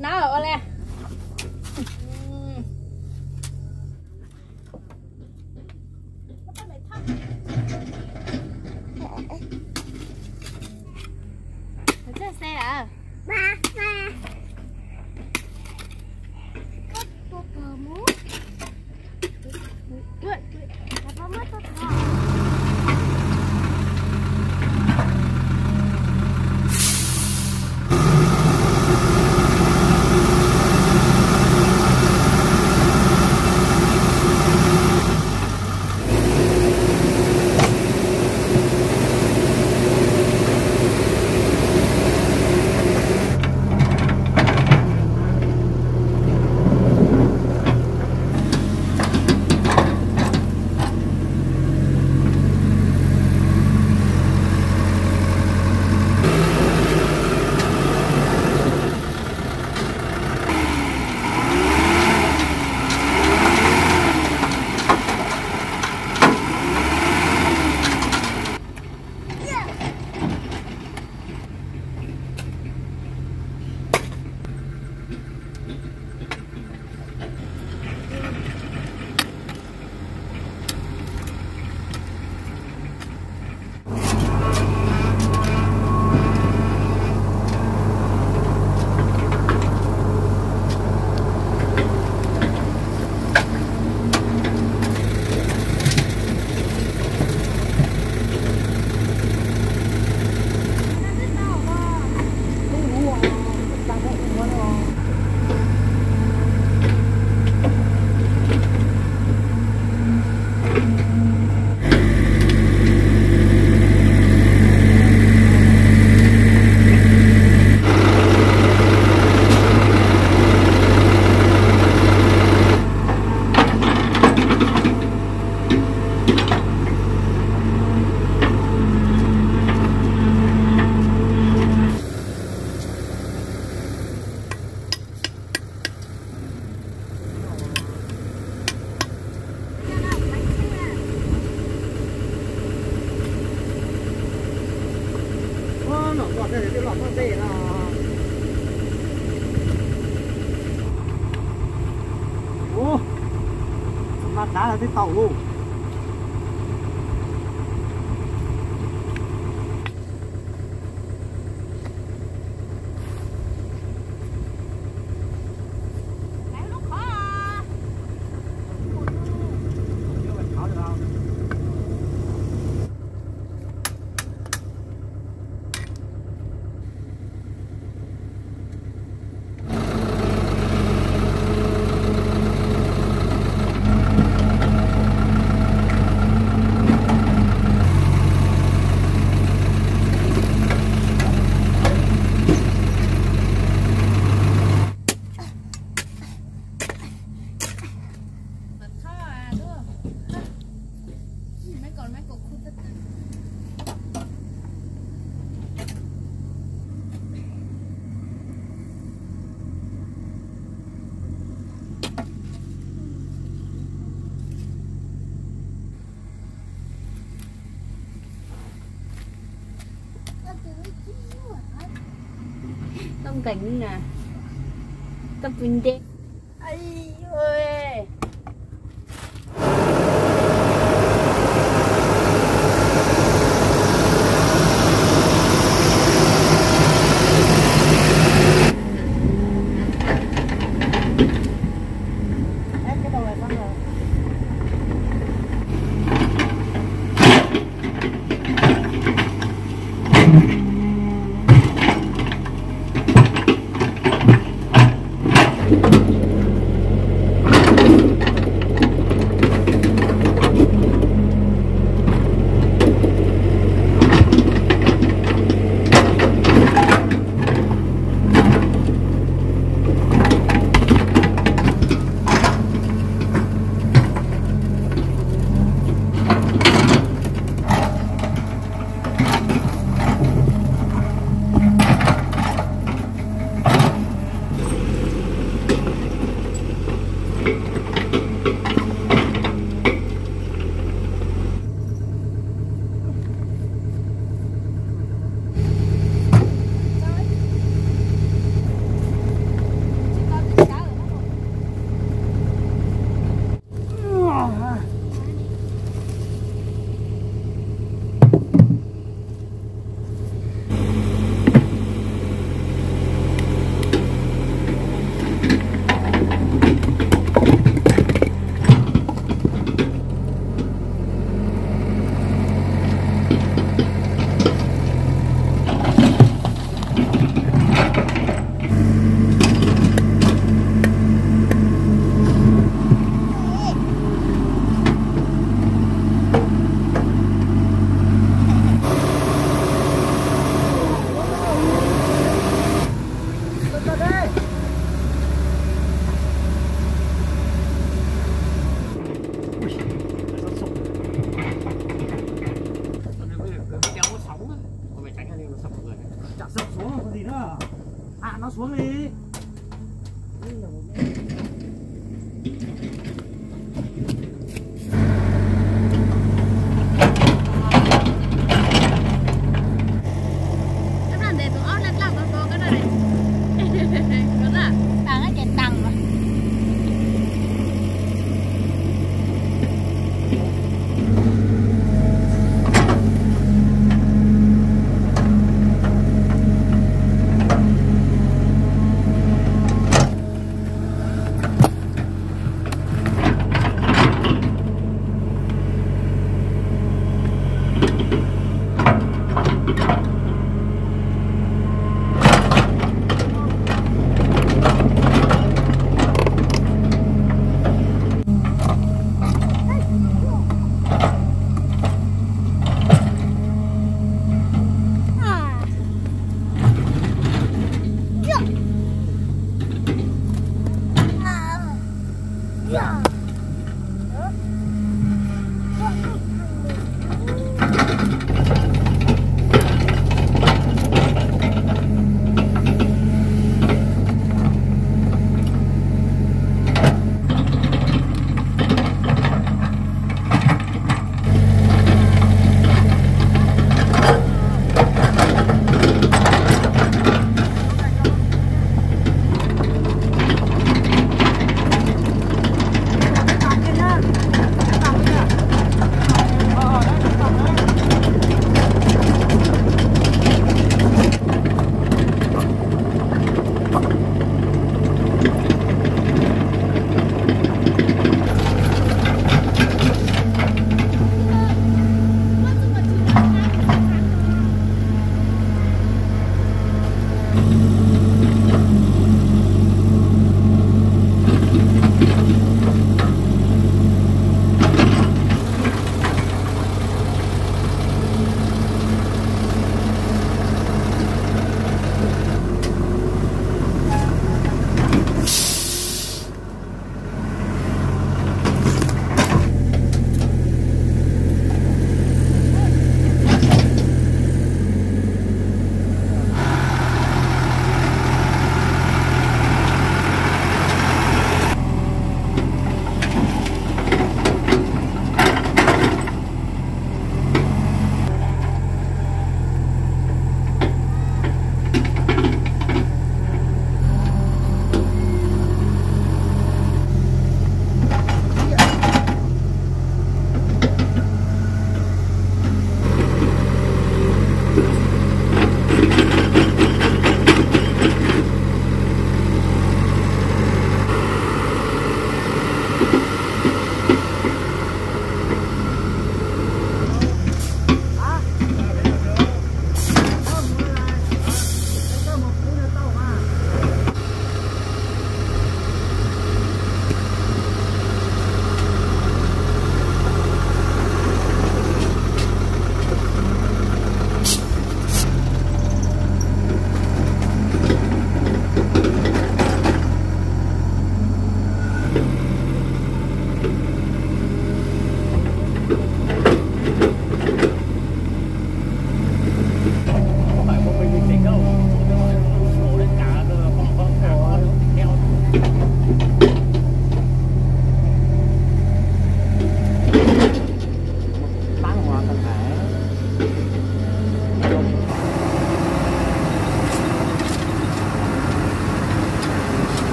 Ná 了 tâm cảnh nè Tông bình đẹp ơi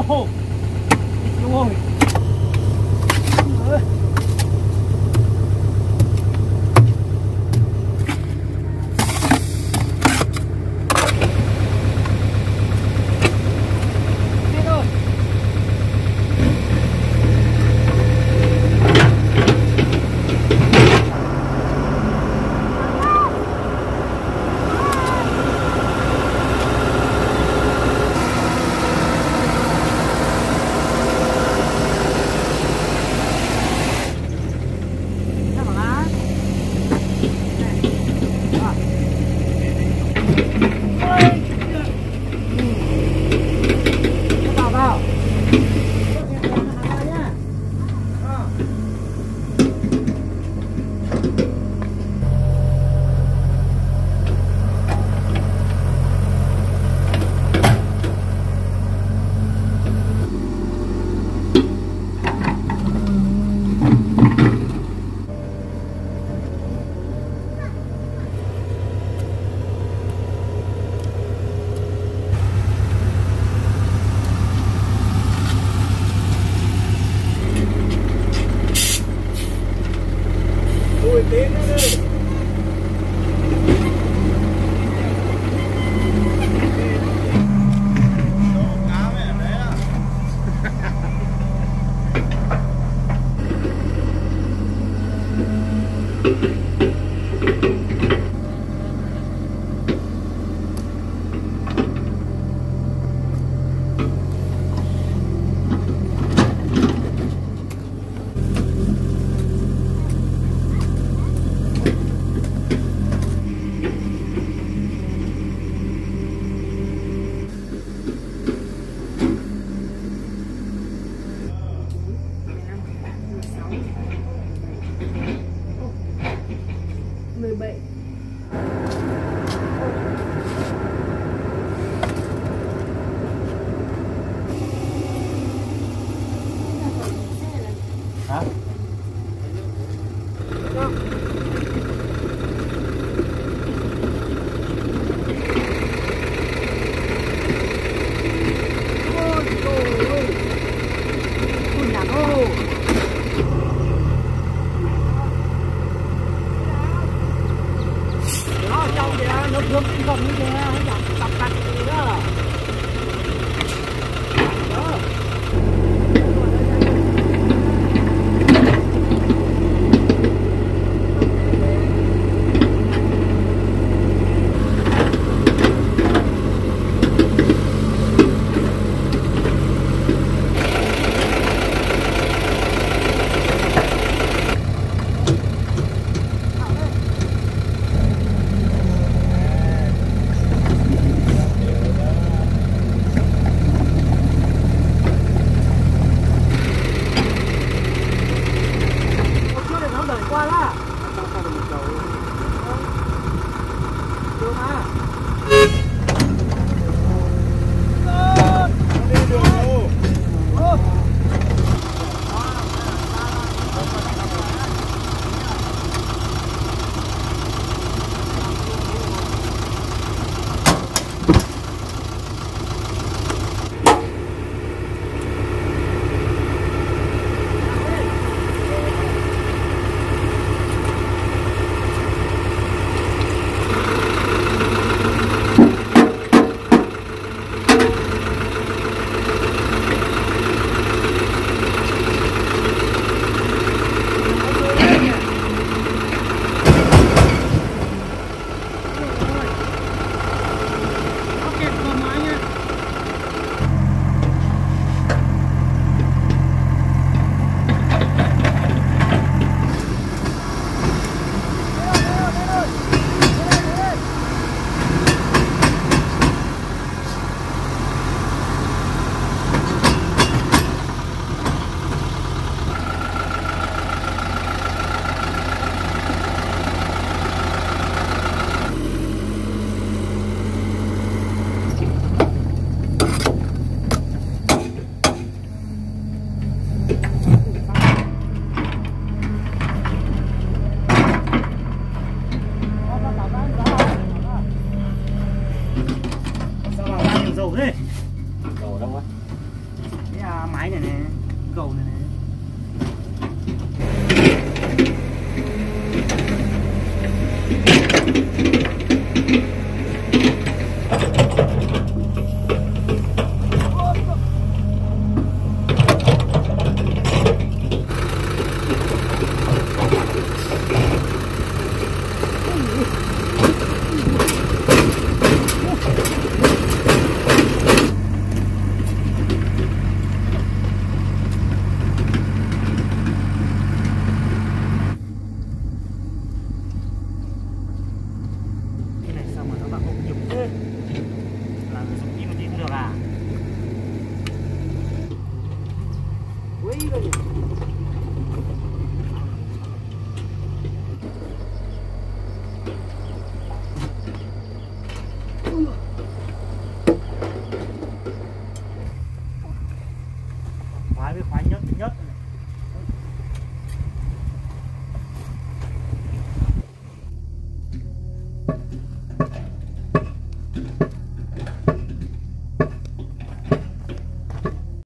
Oh! It's going. 啊？行